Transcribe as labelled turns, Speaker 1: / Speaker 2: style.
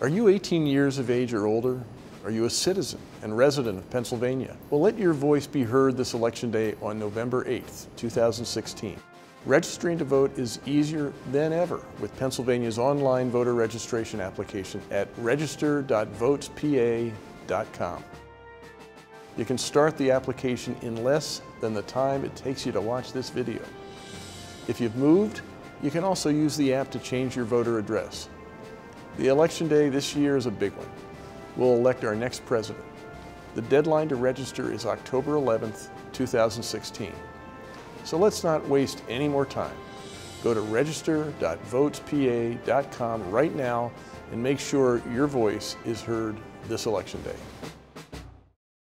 Speaker 1: Are you 18 years of age or older? Are you a citizen and resident of Pennsylvania? Well, let your voice be heard this election day on November 8th, 2016. Registering to vote is easier than ever with Pennsylvania's online voter registration application at register.votespa.com. You can start the application in less than the time it takes you to watch this video. If you've moved, you can also use the app to change your voter address. The election day this year is a big one. We'll elect our next president. The deadline to register is October 11th, 2016. So let's not waste any more time. Go to register.votespa.com right now and make sure your voice is heard this election day.